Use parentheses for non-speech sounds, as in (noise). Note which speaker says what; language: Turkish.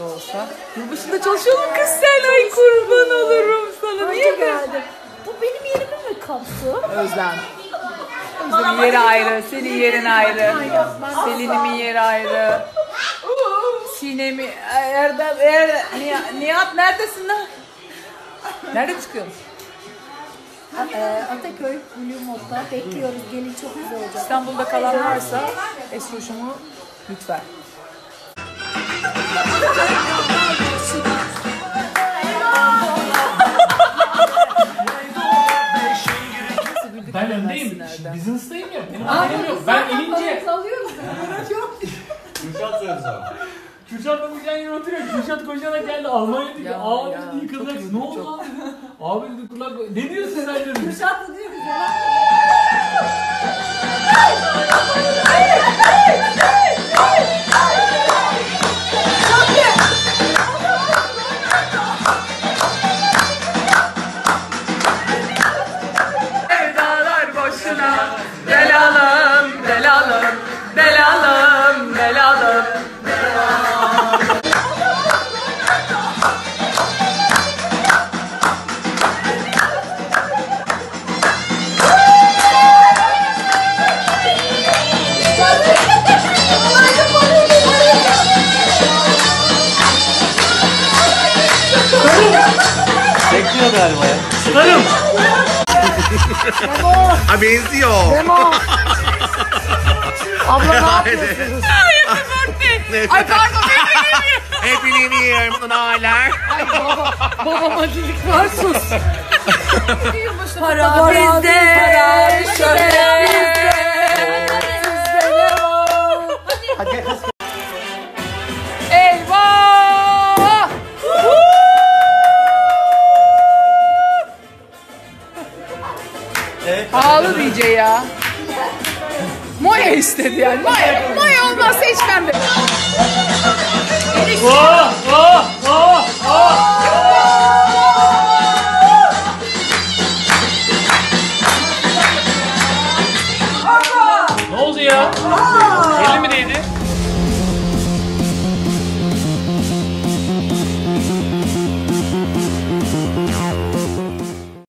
Speaker 1: da olsa. Yılbaşında çalışıyordun kız sen. Ay kurban olurum sana. Niye geldim?
Speaker 2: Bu benim yerimi mi kaptı?
Speaker 1: Özlem. Özlem'in yeri ayrı, senin yerin ayrı.
Speaker 2: Selin'imin
Speaker 1: yeri ayrı. Sinem'i, Erdem, Erdem, Nihat neredesin lan? Nerede çıkıyorsun?
Speaker 2: E, Ataköy Blue Mod'da bekliyoruz. Gelin çok güzel olacak. İstanbul'da kalan varsa
Speaker 1: Esroş'umu lütfen.
Speaker 3: Yok. Ben inince
Speaker 2: Salıyoruz. (laughs)
Speaker 4: Kürşat söyledi sana.
Speaker 3: Kürşat'la Burcan yere oturuyor. Kürşat koşarak geldi. Almanya dedi. Ya, Abi ya, dedi çok üzüldüm, ne oldu çok. abi? Abi dedi kulak ne diyorsun sen dedim.
Speaker 2: Şartlı diyor bize. Sevdalar
Speaker 4: Salió,
Speaker 3: ¡Salió!
Speaker 5: ¡A mi tío! ¡Habla rápido!
Speaker 1: Abla ne yapıyorsunuz? Ay pardon
Speaker 5: Happy New Year. Mutlu Noeller.
Speaker 1: babama dedik var sus Para bizde, şöhret bizde. Eyvah! Pahalı DJ ya. Moya istedi yani. Moya, Moya olmazsa içmem de.